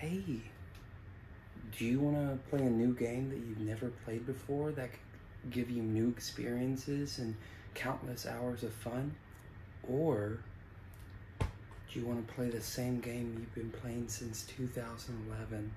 Hey, do you want to play a new game that you've never played before that could give you new experiences and countless hours of fun? Or do you want to play the same game you've been playing since 2011?